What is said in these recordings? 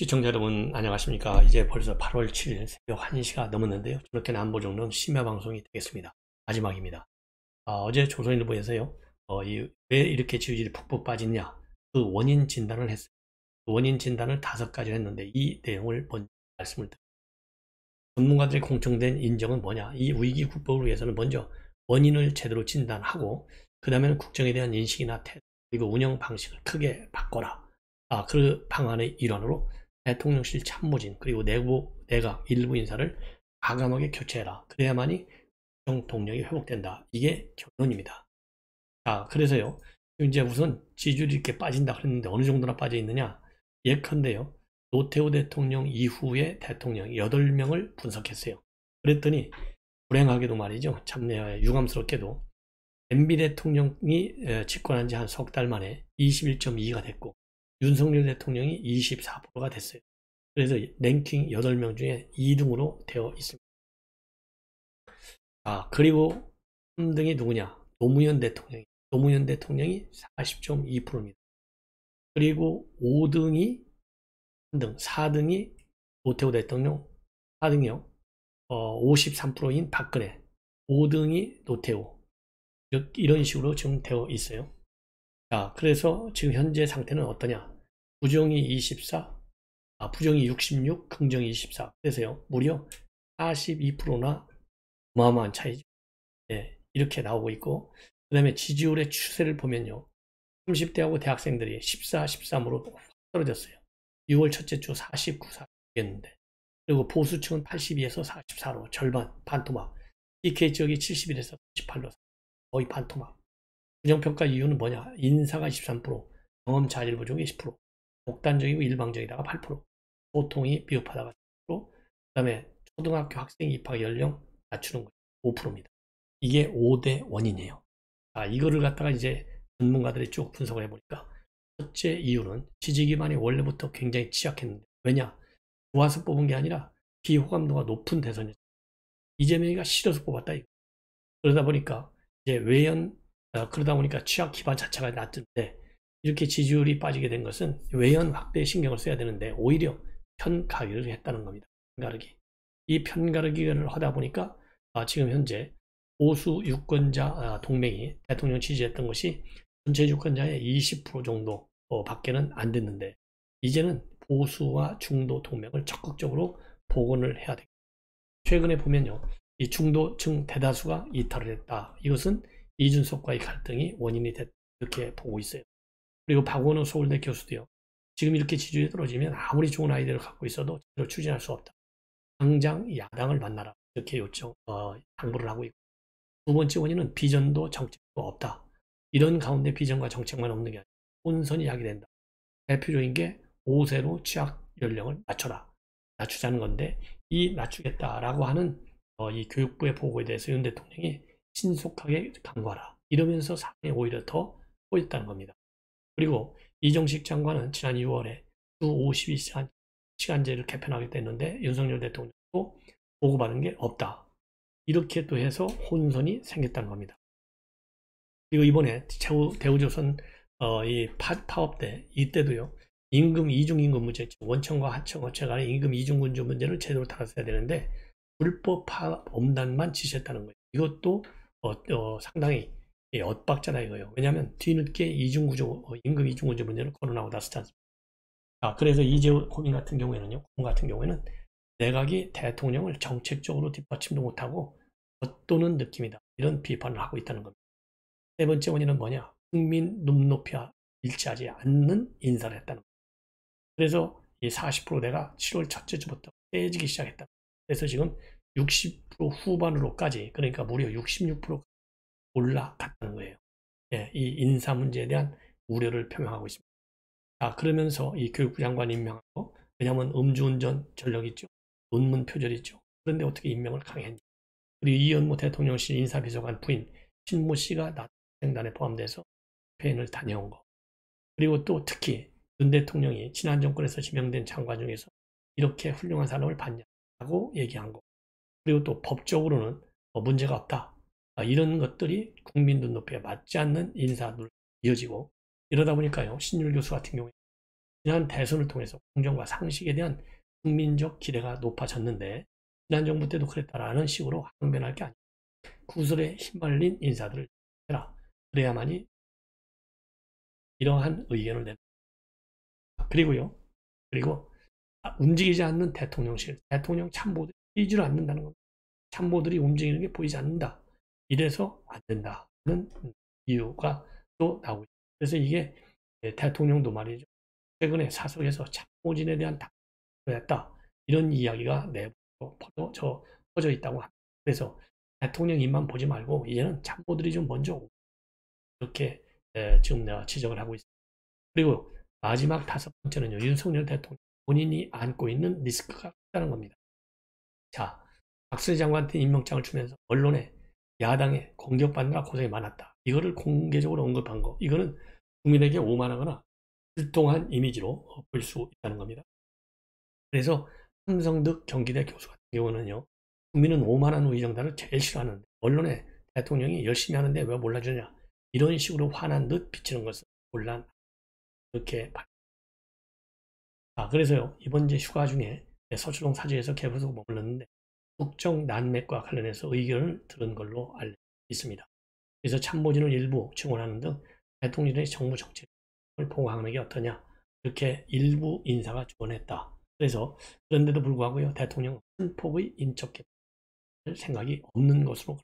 시청자 여러분 안녕하십니까? 이제 벌써 8월 7일 새벽 1시가 넘었는데요. 저렇게 남보정론 심야 방송이 되겠습니다. 마지막입니다. 어, 제 조선일보에서요 어, 이, 왜 이렇게 지지율이 푹푹 빠지냐? 그 원인 진단을 했어요. 그 원인 진단을 다섯 가지 했는데 이 내용을 먼저 말씀을 드립니다 전문가들의 공통된 인정은 뭐냐? 이 위기 국법을 위해서는 먼저 원인을 제대로 진단하고 그 다음에는 국정에 대한 인식이나 태도 그리고 운영 방식을 크게 바꿔라. 아, 그 방안의 일환으로 대통령실 참모진 그리고 내부 내각 일부 인사를 과감하게 교체해라. 그래야만이 정 동력이 회복된다. 이게 결론입니다. 자, 그래서요. 이제 우선 지지율이 이렇게 빠진다 그랬는데 어느 정도나 빠져 있느냐? 예컨대요. 노태우 대통령 이후에 대통령 8명을 분석했어요. 그랬더니 불행하게도 말이죠. 참 유감스럽게도 MB 대통령이 집권한 지 한 석 달 만에 21.2가 됐고 윤석열 대통령이 24%가 됐어요. 그래서 랭킹 8명 중에 2등으로 되어 있습니다. 아, 그리고 3등이 누구냐? 노무현 대통령이. 노무현 대통령이 40.2%입니다. 그리고 5등이 3등, 4등이 노태우 대통령, 4등이요. 어, 53%인 박근혜, 5등이 노태우. 이런 식으로 지금 되어 있어요. 자, 그래서 지금 현재 상태는 어떠냐? 부정이 24, 아, 부정이 66, 긍정이 24. 그래서요, 무려 42%나 어마어마한 차이죠. 네, 이렇게 나오고 있고, 그 다음에 지지율의 추세를 보면요. 30대하고 대학생들이 14, 13으로 떨어졌어요. 6월 첫째 주 49, 4였는데, 그리고 보수층은 82에서 44로 절반, 반토막. DK 지역이 71에서 38로 거의 반토막. 부정평가 이유는 뭐냐? 인사가 23%, 경험 자질 부족이 10%, 독단적이고 일방적이다가 8%, 보통이 비흡하다가 10%, 그 다음에 초등학교 학생 입학 연령 낮추는 거 5%입니다. 이게 5대 원인이에요. 아, 이거를 갖다가 이제 전문가들이 쭉 분석을 해보니까 첫째 이유는 지지 기반이 원래부터 굉장히 취약했는데 왜냐? 좋아서 뽑은 게 아니라 비호감도가 높은 대선이었어요. 이재명이가 싫어서 뽑았다 이거. 그러다 보니까 이제 외연 어, 그러다 보니까 취약 기반 자체가 낮은데 이렇게 지지율이 빠지게 된 것은 외연 확대에 신경을 써야 되는데 오히려 편가르기를 했다는 겁니다. 편가르기. 이 편가르기를 하다 보니까 아, 지금 현재 보수 유권자 아, 동맹이 대통령 지지했던 것이 전체 유권자의 20% 정도 어, 밖에는 안 됐는데 이제는 보수와 중도 동맹을 적극적으로 복원을 해야 됩니다. 최근에 보면요. 이 중도층 대다수가 이탈을 했다. 이것은 이준석과의 갈등이 원인이 됐 이렇게 보고 있어요. 그리고 박원호 서울대 교수도요. 지금 이렇게 지지율이 떨어지면 아무리 좋은 아이디어를 갖고 있어도 제대로 추진할 수 없다. 당장 야당을 만나라. 이렇게 요청, 어, 당부를 하고 있고. 두 번째 원인은 비전도 정책도 없다. 이런 가운데 비전과 정책만 없는 게 아니라 혼선이 야기된다. 대표적인 게 5세로 취약 연령을 낮춰라. 낮추자는 건데 이 낮추겠다라고 하는 어, 이 교육부의 보고에 대해서 윤 대통령이 신속하게 강구하라. 이러면서 사안이 오히려 더 꼬였다는 겁니다. 그리고 이정식 장관은 지난 2월에 주 52시간 시간제를 개편하겠다 했는데 윤석열 대통령도 보고받은 게 없다. 이렇게 또 해서 혼선이 생겼다는 겁니다. 그리고 이번에 대우조선 어, 이 파, 파업 때 이때도요 임금 이중임금 문제 원청과 하청 업체 간의 임금 이중군주 문제를 제대로 다뤘어야 되는데 불법 파업 엄단만 지시했다는 거예요. 이것도 어, 어, 상당히 엇박자다 이거예요. 왜냐하면 뒤늦게 이중구조, 어, 임금 이중구조 문제를 거론하고 나섰지 않습니까? 아, 그래서 이재호 고민 같은 경우에는요, 고민 같은 경우에는 내각이 대통령을 정책적으로 뒷받침도 못하고 겉도는 느낌이다. 이런 비판을 하고 있다는 겁니다. 세 번째 원인은 뭐냐? 국민 눈높이와 일치하지 않는 인사를 했다는 겁니다. 그래서 이 40%대가 7월 첫째 주부터 깨지기 시작했다. 그래서 지금 60% 후반으로까지 그러니까 무려 66% 올라갔다는 거예요. 예, 이 인사 문제에 대한 우려를 표명하고 있습니다. 자, 그러면서 이 교육부 장관 임명하고 왜냐하면 음주운전 전력 있죠. 논문 표절 있죠. 그런데 어떻게 임명을 강행했냐. 그리고 이현모 대통령실 인사비서관 부인 신모 씨가 나행단에 포함돼서 페인을 다녀온 거. 그리고 또 특히 윤 대통령이 지난 정권에서 지명된 장관 중에서 이렇게 훌륭한 사람을 봤냐고 얘기한 거. 그리고 또 법적으로는 뭐 문제가 없다. 아, 이런 것들이 국민 눈높이에 맞지 않는 인사로 이어지고 이러다 보니까요. 신율 교수 같은 경우에 지난 대선을 통해서 공정과 상식에 대한 국민적 기대가 높아졌는데 지난 정부 때도 그랬다라는 식으로 항변할 게 아니라 구설에 휘말린 인사들을 해라. 그래야만이 이러한 의견을 낸 그리고요. 그리고 움직이지 않는 대통령실, 대통령 참모들이 뛰지를 않는다는 겁니다. 참모들이 움직이는 게 보이지 않는다. 이래서 안 된다는 이유가 또 나오고 있습니다. 그래서 이게 대통령도 말이죠. 최근에 사석에서 참모진에 대한 답변했다. 이런 이야기가 내부로 퍼져, 퍼져 있다고 합니다. 그래서 대통령 입만 보지 말고 이제는 참모들이 좀 먼저 이렇게 지금 내가 지적을 하고 있습니다. 그리고 마지막 다섯 번째는요. 윤석열 대통령 본인이 안고 있는 리스크가 크다는 겁니다. 자, 박수희 장관한테 임명장을 주면서 언론에 야당에 공격받느라 고생이 많았다. 이거를 공개적으로 언급한 거. 이거는 국민에게 오만하거나 불통한 이미지로 볼 수 있다는 겁니다. 그래서 함성득 경기대 교수 같은 경우는요. 국민은 오만한 의정단을 제일 싫어하는데 언론에 대통령이 열심히 하는데 왜 몰라주냐. 이런 식으로 화난 듯 비치는 것은 곤란. 이렇게 아, 그래서요, 이번 이제 휴가 중에 서초동 사주에서 개부소 머물렀는데, 국정 난맥과 관련해서 의견을 들은 걸로 알려 있습니다. 그래서 참모진을 일부 증언하는 등 대통령의 정부 정책을 보강하는 게 어떠냐. 이렇게 일부 인사가 주원했다. 그래서 그런데도 불구하고요, 대통령 큰 폭의 인적 개혁 생각이 없는 것으로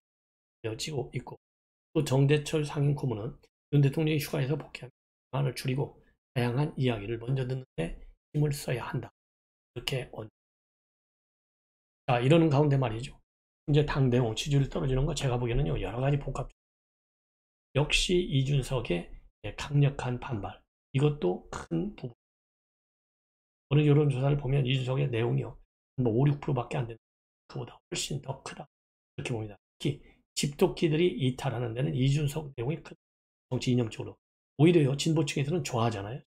되어지고 있고, 또 정대철 상임 고문은 윤 대통령이 휴가에서 복귀하면 을 줄이고 다양한 이야기를 먼저 듣는데 힘을 써야 한다. 이렇게 온. 자, 이러는 가운데 말이죠. 이제 당대용 지지율 떨어지는 거 제가 보기에는요, 여러 가지 복합. 역시 이준석의 강력한 반발. 이것도 큰 부분. 어느 여론조사를 보면 이준석의 내용이요. 뭐 5, 6%밖에 안 된다. 그보다 훨씬 더 크다. 이렇게 봅니다. 특히 집토끼들이 이탈하는 데는 이준석 내용이 큰 정치 이념적으로. 오히려요, 진보 층에서는 좋아하잖아요.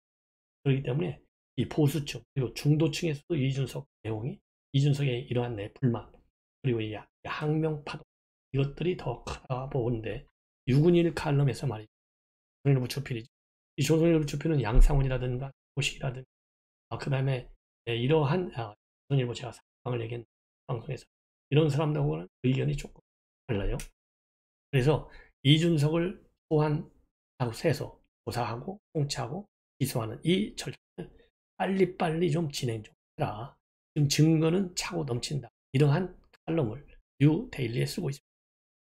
그렇기 때문에 이 보수층 그리고 중도층에서도 이준석 내용이 이준석의 이러한 내 불만 그리고 이 항명 파도 이것들이 더 크다 보는데 유근일 칼럼에서 말이죠. 조선일보 주필이죠. 이 조선일보 주필은 양상훈이라든가 고식이라든가 아, 그 다음에 네, 이러한 아, 조선일보 제가 상황을 얘기한 방송에서 이런 사람들하고는 의견이 조금 달라요. 그래서 이준석을 소환 하고 세서 조사하고 송치하고 기소하는 이 절차는 빨리빨리 좀 진행 좀 해라. 증거는 차고 넘친다. 이러한 칼럼을 뉴 데일리에 쓰고 있습니다.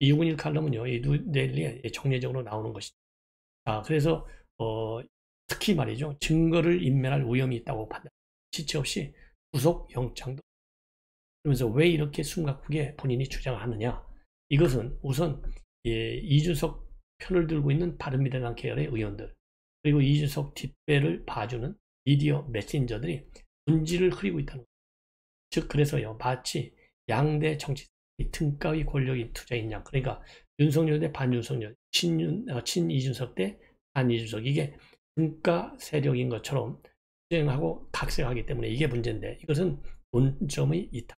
261 칼럼은요, 이 뉴 데일리에 정례적으로 나오는 것이죠. 자, 그래서, 어, 특히 말이죠. 증거를 인멸할 위험이 있다고 판단. 지체 없이 구속 영장도. 그러면서 왜 이렇게 숨가쁘게 본인이 주장하느냐. 이것은 우선, 예, 이준석 편을 들고 있는 바른미래당 계열의 의원들, 그리고 이준석 뒷배를 봐주는 미디어 메신저들이 본질을 흐리고 있다는 거죠. 즉 그래서요 마치 양대 정치 등가의 권력이 투자인 양 그러니까 윤석열 대 반윤석열 친윤, 어, 친이준석 대 반이준석 이게 등가 세력인 것처럼 수행하고 각색하기 때문에 이게 문제인데 이것은 논점의 이탈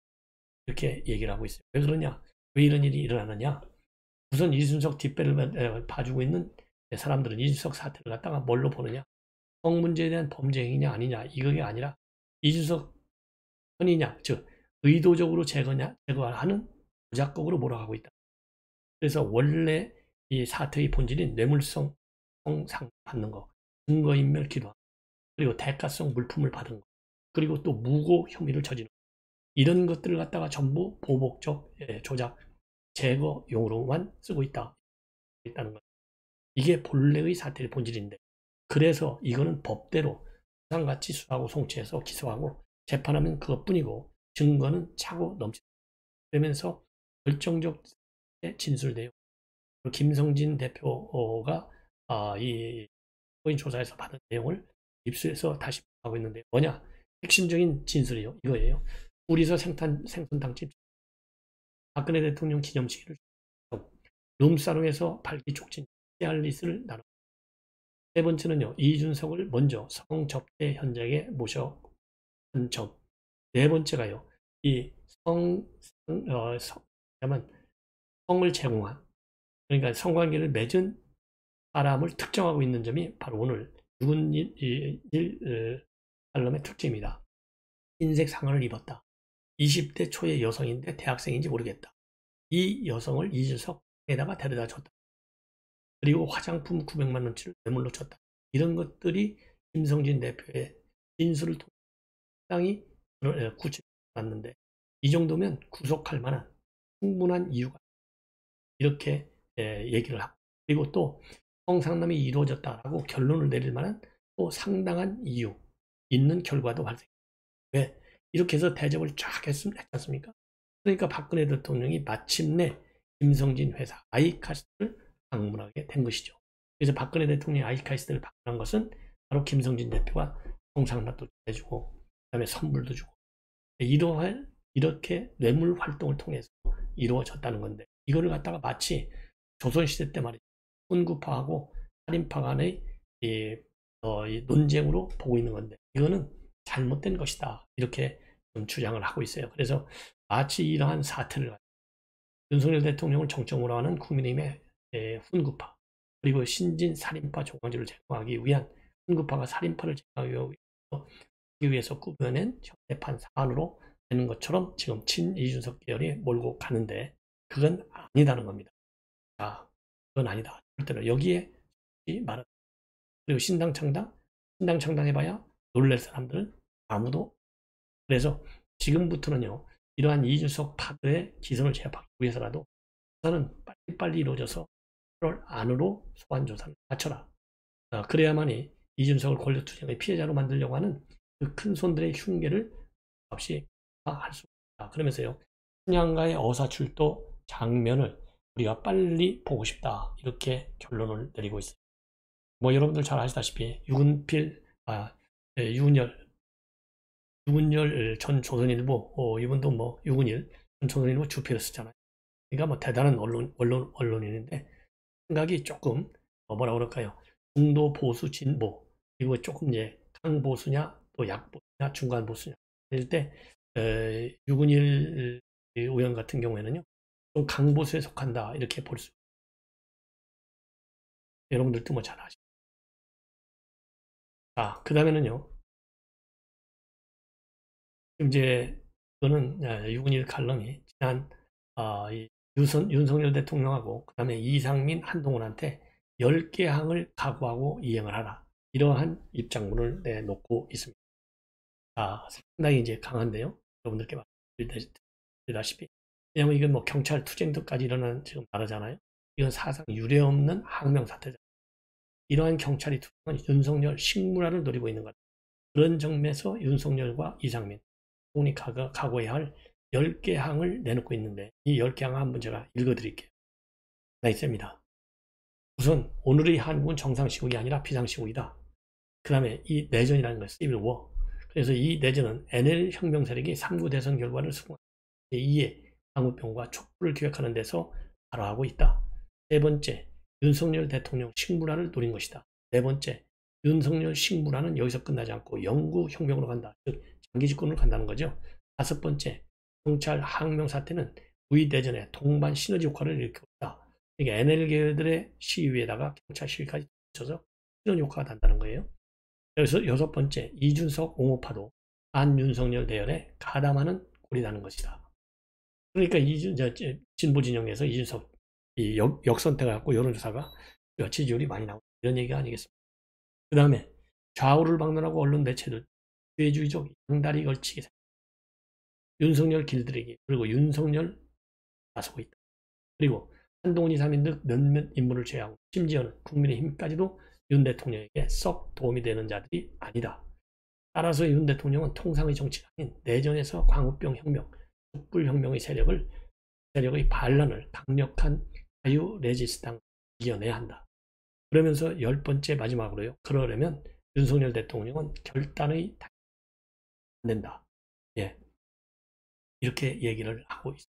이렇게 얘기를 하고 있어요. 왜 그러냐? 왜 이런 일이 일어나느냐? 우선 이준석 뒷배를 봐주고 있는 사람들은 이준석 사태를 갖다가 뭘로 보느냐? 성 문제에 대한 범죄 행위냐 아니냐 이게 아니라 이준석 현이냐 즉 의도적으로 제거냐 제거하는 무작곡으로 몰아가고 있다. 그래서 원래 이 사태의 본질인 뇌물성 상 받는 거, 증거인멸 기도 그리고 대가성 물품을 받은 거, 그리고 또 무고 혐의를 저지른 거. 이런 것들을 갖다가 전부 보복적 예, 조작 제거용으로만 쓰고 있다. 있다는 거. 이게 본래의 사태의 본질인데 그래서 이거는 법대로 부상같이 수하고 송치해서 기소하고 재판하면 그것뿐이고 증거는 차고 넘치다. 그러면서 결정적 진술 내용 김성진 대표가 아, 이 코인 조사에서 받은 내용을 입수해서 다시 하고 있는데 뭐냐 핵심적인 진술이요 이거예요. 우리서 생탄 생선 당집 박근혜 대통령 기념식을 룸사롱에서 발기 촉진 씨알리스를 나눴 세 번째는요, 이준석을 먼저 성접대 현장에 모셔 한 점. 네 번째가요, 이 성, 어, 성, 성을 제공한, 그러니까 성관계를 맺은 사람을 특정하고 있는 점이 바로 오늘 유근일 칼럼의 특징입니다. 흰색 상을 입었다. 20대 초의 여성인데 대학생인지 모르겠다. 이 여성을 이준석에다가 데려다 줬다. 그리고 화장품 900만 원치를 뇌물로 줬다. 이런 것들이 김성진 대표의 진술을 통해 상당히 구체받는데 이 정도면 구속할 만한 충분한 이유가 이렇게 얘기를 하고 그리고 또 성상남이 이루어졌다라고 결론을 내릴 만한 또 상당한 이유 있는 결과도 발생. 왜 이렇게 해서 대접을 쫙 했지 않습니까? 그러니까 박근혜 대통령이 마침내 김성진 회사 아이카스를 방문하게 된 것이죠. 그래서 박근혜 대통령이 아이카스를 방문한 것은 바로 김성진 대표가 성상납도 해주고 그 다음에 선물도 주고 이러한 이렇게 뇌물 활동을 통해서 이루어졌다는 건데 이거를 갖다가 마치 조선시대 때 말이죠. 훈구파하고 살인파 간의 이, 어, 이 논쟁으로 보고 있는 건데 이거는 잘못된 것이다 이렇게 좀 주장을 하고 있어요. 그래서 마치 이러한 사태를 윤석열 대통령을 정점으로 하는 국민의힘의 예, 훈구파 그리고 신진 살인파 조광주를 제거하기 위한 훈구파가 살인파를 제거하기 위해서 꾸며낸 현대판 사안으로 되는 것처럼 지금 친 이준석 계열이 몰고 가는데 그건 아니다는 겁니다. 자, 그건 아니다. 절대로 여기에 말은 그리고 신당 창당, 신당 창당해봐야 놀랄 사람들은 아무도 그래서 지금부터는요 이러한 이준석 파들의 기선을 제압하기 위해서라도 조사는 빨리빨리 이루어져서 8월 안으로 소환 조사를 마쳐라. 어, 그래야만이 이준석을 권력투쟁의 피해자로 만들려고 하는 그 큰 손들의 흉계를 없이 할수 있다. 그러면서요. 순양가의 어사출도 장면을 우리가 빨리 보고 싶다. 이렇게 결론을 내리고 있어요. 뭐 여러분들 잘 아시다시피 유근필, 아, 예, 유근열, 유근열 전 조선일보, 어, 이분도 뭐 유근일 전 조선일보 주필을 쓰잖아요. 그러니까 뭐 대단한 언론, 언론, 언론인인데 생각이 조금 어, 뭐라 그럴까요? 중도 보수 진보 그리고 조금 이제 강보수냐 또 약보수냐 중간 보수냐 이럴 때 유근일 의원 같은 경우에는요, 좀 강보수에 속한다, 이렇게 볼 수. 여러분들도 뭐 잘 아시죠. 자, 그 다음에는요, 이제, 그거는 유근일 칼럼이 지난, 어, 유선, 윤석열 대통령하고, 그 다음에 이상민, 한동훈한테 10개 항을 각오하고 이행을 하라. 이러한 입장문을 내놓고 있습니다. 아, 상당히 이제 강한데요. 여러분들께 말씀드리다시피. 왜냐면 이건 뭐 경찰 투쟁도까지 일어난 지금 나라잖아요. 이건 사상 유례없는 항명 사태잖아요. 이러한 경찰이 투쟁한 윤석열 식문화를 노리고 있는 것. 그런 점에서 윤석열과 이상민, 본이 각오해야 할 10개 항을 내놓고 있는데 이 10개 항을 한번 제가 읽어드릴게요. 나 있습니다. 우선 오늘의 한국은 정상시국이 아니라 비상시국이다. 그 다음에 이 내전이라는 것, 시빌 워. 그래서 이 내전은 NL 혁명 세력이 3구 대선 결과를 수긍한 제2의 한국병과 촛불을 기획하는 데서 발화하고 있다. 세 번째, 윤석열 대통령 식문화를 노린 것이다. 네 번째, 윤석열 식문화는 여기서 끝나지 않고 영구 혁명으로 간다. 즉 장기 집권으로 간다는 거죠. 다섯 번째, 경찰 항명 사태는 우리 대전에 동반 시너지 효과를 일으키고 있다. 그러니까 NL 계열들의 시위에다가 경찰 시위까지 붙여서 시너지 효과가 난다는 거예요. 여기서 여섯 번째, 이준석 옹호파도 안윤석열 대열에 가담하는 꼴이라는 것이다. 그러니까 이준, 저, 진보 진영에서 이준석 이 역, 역선택을 갖고 여론조사가 지지율이 많이 나오고 이런 얘기가 아니겠습니까? 그 다음에 좌우를 방문하고 언론 매체들 죄주의적 양다리 걸치기 윤석열 길들이기 그리고 윤석열 나서고 있다. 그리고 한동훈 이사민 등 몇몇 인물을 제외하고 심지어는 국민의힘까지도 윤 대통령에게 썩 도움이 되는 자들이 아니다. 따라서 윤 대통령은 통상의 정치가 아닌 내전에서 광우병 혁명, 촛불 혁명의 세력을 세력의 반란을 강력한 자유 레지스당 이겨내야 한다. 그러면서 열 번째 마지막으로요. 그러려면 윤석열 대통령은 결단의 안 된다. 예. 이렇게 얘기를 하고 있습니다.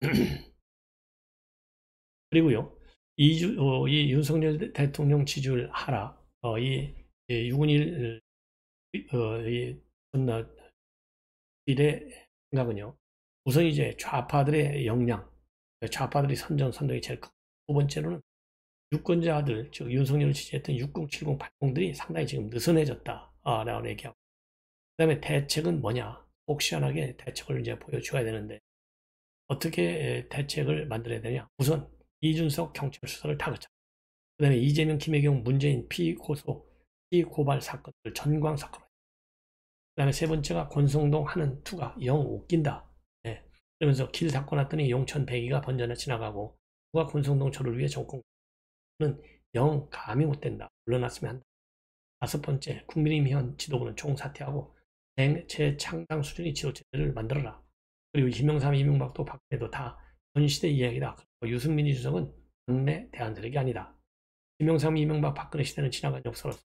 그리고요, 이주, 어, 이 윤석열 대통령 지지율 하락, 어, 이, 이 유근일, 어, 이, 전날, 일의 생각은요, 우선 이제 좌파들의 역량, 좌파들이 선전, 선동이 제일 크고, 두 번째로는 유권자들, 즉 윤석열을 지지했던 60, 70, 80들이 상당히 지금 느슨해졌다라고 얘기하고 그 다음에 대책은 뭐냐? 혹시한하게 대책을 이제 보여줘야 되는데 어떻게 대책을 만들어야 되냐? 우선 이준석 경찰 수사를 다그쳐 그 다음에 이재명, 김혜경, 문재인 피고소, 피고발 사건들 전광 사건 그 다음에 세 번째가 권성동 하는 투가 영 웃긴다 네. 그러면서 길 사건 났더니 용천 배기가 번져나 지나가고 누가 권성동 저를 위해 정권 영 감이 못 된다 물러났으면 한다 다섯 번째 국민의힘 현 지도부는 총사퇴하고 재창당 수준의 지도체제를 만들어라. 그리고 이명삼, 이명박도 박근혜도 다 전시대 이야기다. 유승민, 이 주석은 국내 대안들에게 아니다. 이명삼, 이명박, 박근혜 시대는 지나간 역사로서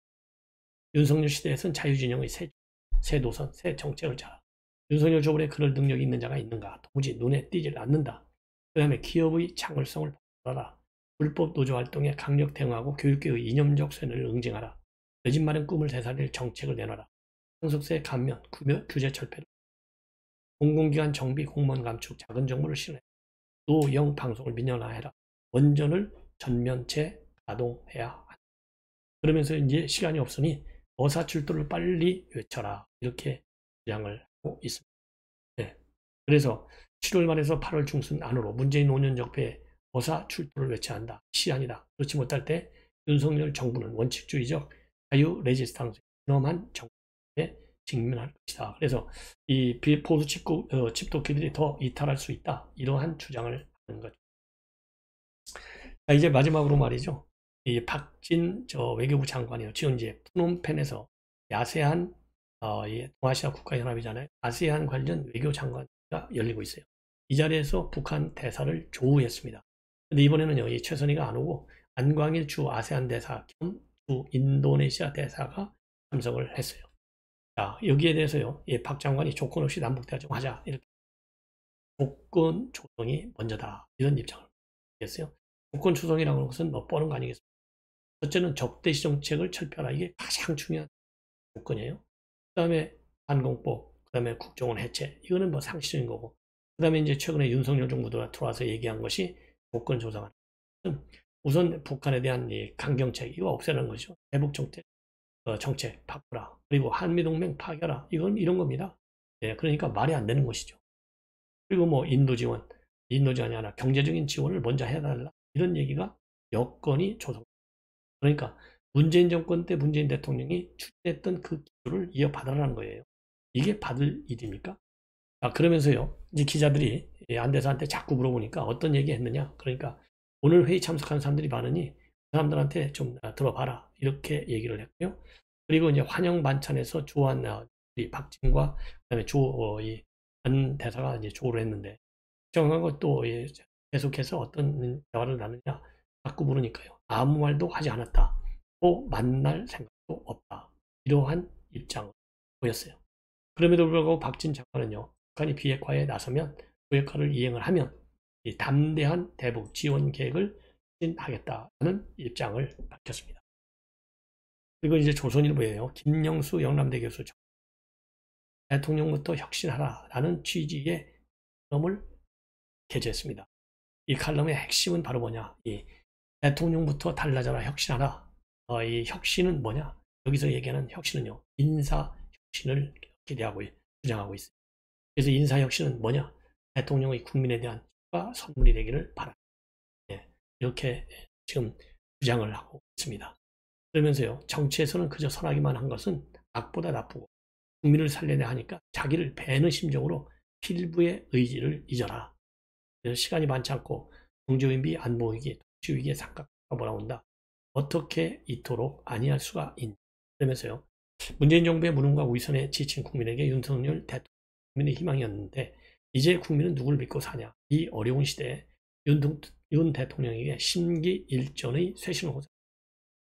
윤석열 시대에선 자유진영의 새, 새 노선, 새 정책을 자. 윤석열 조벌에 그럴 능력이 있는 자가 있는가? 도무지 눈에 띄질 않는다. 그 다음에 기업의 창을성을 보라 불법 노조 활동에 강력 대응하고 교육계의 이념적 쇠뇌를 응징하라. 내집 마련 꿈을 되살릴 정책을 내놔라. 상속세 감면, 규제 철폐, 공공기관 정비, 공무원 감축, 작은 정부를 실현해 노영 방송을 민영화해라. 원전을 전면체 가동해야 한다. 그러면서 이제 시간이 없으니 어사출두를 빨리 외쳐라. 이렇게 주장을 하고 있습니다. 네. 그래서 7월 말에서 8월 중순 안으로 문재인 5년 적폐 어사출두를 외쳐야 한다. 시한이다. 그렇지 못할 때 윤석열 정부는 원칙주의적 자유 레지스탕스 위험한 정부 직면할 것이다. 그래서 이 보수 칩국, 어, 칩도끼들이 더 이탈할 수 있다. 이러한 주장을 하는 거죠. 자, 이제 마지막으로 말이죠. 이 박진 저 외교부 장관이요. 지금 이제 푸놈펜에서 야세한 어, 이 동아시아 국가연합이잖아요. 아세안 관련 외교 장관가 열리고 있어요. 이 자리에서 북한 대사를 조우했습니다. 근데 이번에는요, 이 최선희가 안 오고 안광일 주 아세안 대사 겸 주 인도네시아 대사가 참석을 했어요. 자, 여기에 대해서요, 예, 박 장관이 조건 없이 남북 대화 좀 하자. 이렇게. 조건 조성이 먼저다. 이런 입장을 했어요. 조건 조성이라는 것은 뭐 뻔한 거 아니겠습니까? 첫째는 적대시 정책을 철폐하라. 이게 가장 중요한 조건이에요. 그 다음에 반공법, 그 다음에 국정원 해체. 이거는 뭐 상식적인 거고. 그 다음에 이제 최근에 윤석열 정부가 들어와서 얘기한 것이 조건 조성하는. 우선 북한에 대한 이 강경책, 이거 없애는 거죠. 대북 정책, 어, 정책 바꾸라. 그리고 한미동맹 파괴라. 이건 이런 겁니다. 예, 그러니까 말이 안 되는 것이죠. 그리고 뭐 인도 지원, 인도 지원이 아니라 경제적인 지원을 먼저 해달라. 이런 얘기가 여건이 조성. 그러니까 문재인 정권 때 문재인 대통령이 추진했던 그 기조를 이어받으라는 거예요. 이게 받을 일입니까? 아, 그러면서요, 이제 기자들이 안대사한테 자꾸 물어보니까 어떤 얘기 했느냐. 그러니까 오늘 회의 참석한 사람들이 많으니 그 사람들한테 좀 들어봐라. 이렇게 얘기를 했고요. 그리고 이제 환영 반찬에서 조한 어, 박진과 그다음에 조이 어, 대사가 이제 조를 했는데 정한 것도 계속해서 어떤 대화를 나누냐 자꾸 물으니까요. 아무 말도 하지 않았다. 또 만날 생각도 없다. 이러한 입장을 보였어요. 그럼에도 불구하고 박진 장관은요. 북한이 비핵화에 나서면 그 역할을 이행을 하면 담대한 대북 지원 계획을 추진하겠다는 입장을 밝혔습니다. 그리고 이제 조선일보예요. 김영수 영남대 교수 대통령부터 혁신하라 라는 취지의 칼럼을 게재했습니다. 이 칼럼의 핵심은 바로 뭐냐 이 대통령부터 달라져라 혁신하라 어, 이 혁신은 뭐냐 여기서 얘기하는 혁신은요 인사 혁신을 기대하고 주장하고 있어요. 그래서 인사 혁신은 뭐냐 대통령의 국민에 대한 선물이 되기를 바랍니다. 네, 이렇게 지금 주장을 하고 있습니다. 그러면서요, 정치에서는 그저 선하기만 한 것은 악보다 나쁘고 국민을 살려내야 하니까 자기를 배는 심정으로 필부의 의지를 잊어라. 시간이 많지 않고 경제위기, 안보위기, 도시위기에 삼각가 몰아온다. 어떻게 이토록 아니할 수가 있냐. 그러면서요, 문재인 정부의 무능과 위선에 지친 국민에게 윤석열 대통령의 희망이었는데 이제 국민은 누굴 믿고 사냐. 이 어려운 시대에 윤, 윤 대통령에게 심기 일전의 쇄신호자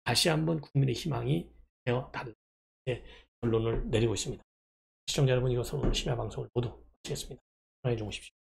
다시 한번 국민의 희망이 되어 달라 결론을 내리고 있습니다. 시청자 여러분 이것은 오늘 심야 방송을 모두 마치겠습니다. 사랑해 주십시오.